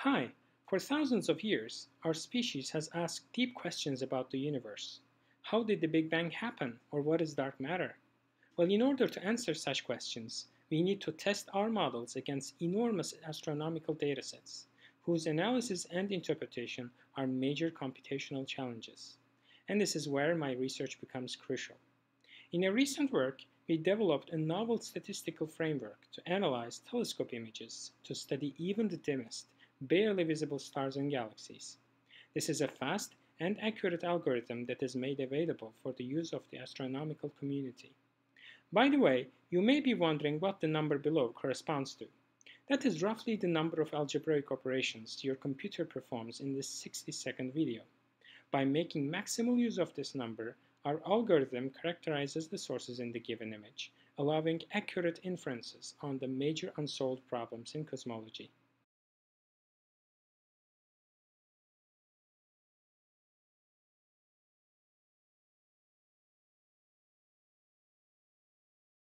Hi, for thousands of years, our species has asked deep questions about the universe. How did the Big Bang happen, or what is dark matter? Well, in order to answer such questions, we need to test our models against enormous astronomical datasets, whose analysis and interpretation are major computational challenges. And this is where my research becomes crucial. In a recent work, we developed a novel statistical framework to analyze telescope images to study even the dimmest, barely visible stars and galaxies. This is a fast and accurate algorithm that is made available for the use of the astronomical community. By the way, you may be wondering what the number below corresponds to. That is roughly the number of algebraic operations your computer performs in this 60-second video. By making maximal use of this number, our algorithm characterizes the sources in the given image, allowing accurate inferences on the major unsolved problems in cosmology.